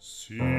See.